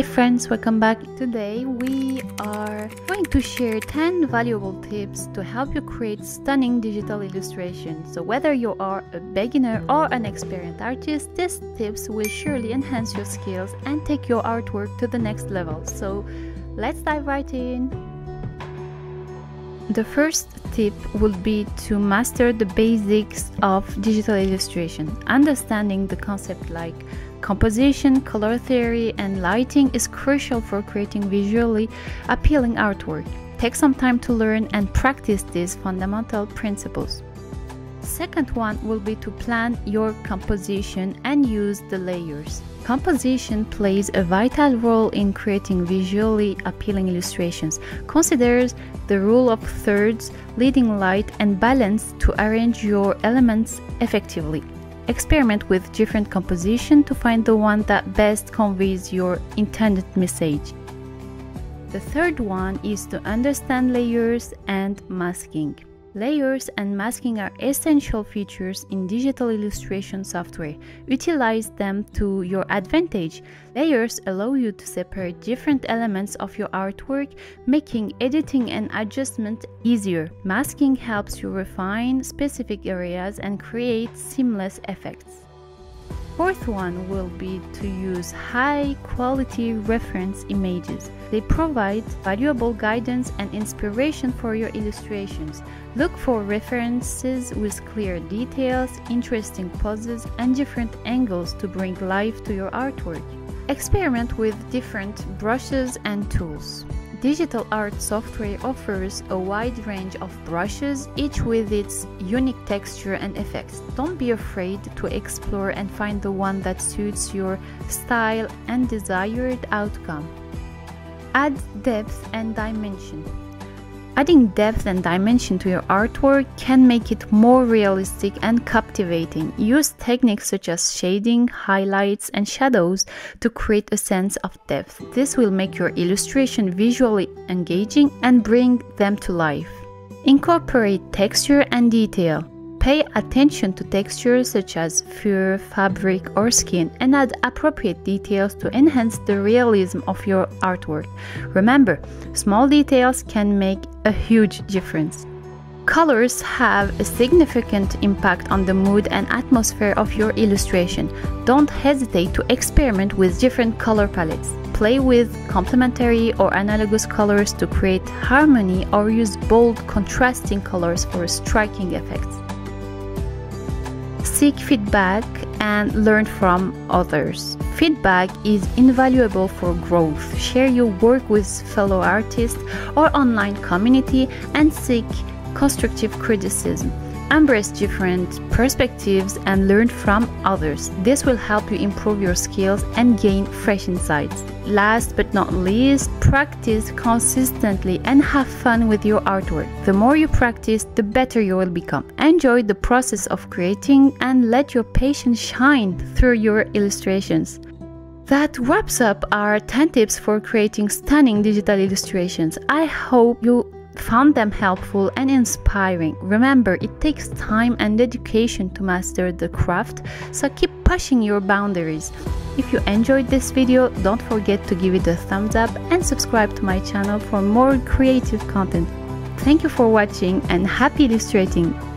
Hey friends, welcome back. Today we are going to share 10 valuable tips to help you create stunning digital illustrations. So whether you are a beginner or an experienced artist, these tips will surely enhance your skills and take your artwork to the next level. So let's dive right in. The first tip would be to master the basics of digital illustration. Understanding the concept like composition, color theory, and lighting is crucial for creating visually appealing artwork. Take some time to learn and practice these fundamental principles. Second one will be to plan your composition and use the layers. Composition plays a vital role in creating visually appealing illustrations. Consider the rule of thirds, leading light and balance to arrange your elements effectively. Experiment with different composition to find the one that best conveys your intended message. The third one is to understand layers and masking. Layers and masking are essential features in digital illustration software. Utilize them to your advantage. Layers allow you to separate different elements of your artwork, making editing and adjustment easier. Masking helps you refine specific areas and create seamless effects. Fourth one will be to use high quality reference images. They provide valuable guidance and inspiration for your illustrations. Look for references with clear details, interesting poses, and different angles to bring life to your artwork. Experiment with different brushes and tools. Digital art software offers a wide range of brushes, each with its unique texture and effects. Don't be afraid to explore and find the one that suits your style and desired outcome. Add depth and dimension. Adding depth and dimension to your artwork can make it more realistic and captivating. Use techniques such as shading, highlights, and shadows to create a sense of depth. This will make your illustration visually engaging and bring them to life. Incorporate texture and detail. Pay attention to textures such as fur, fabric, or skin and add appropriate details to enhance the realism of your artwork. Remember, small details can make a huge difference. Colors have a significant impact on the mood and atmosphere of your illustration. Don't hesitate to experiment with different color palettes. Play with complementary or analogous colors to create harmony or use bold contrasting colors for striking effects seek feedback and learn from others. Feedback is invaluable for growth. Share your work with fellow artists or online community and seek constructive criticism. Embrace different perspectives and learn from others. This will help you improve your skills and gain fresh insights. Last but not least, practice consistently and have fun with your artwork. The more you practice, the better you will become. Enjoy the process of creating and let your patience shine through your illustrations. That wraps up our 10 tips for creating stunning digital illustrations. I hope you found them helpful and inspiring. Remember, it takes time and dedication to master the craft, so keep pushing your boundaries. If you enjoyed this video, don't forget to give it a thumbs up and subscribe to my channel for more creative content. Thank you for watching and happy illustrating!